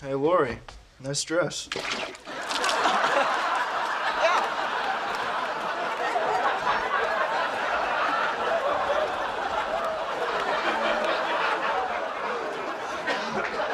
Hey, Lori. Nice dress.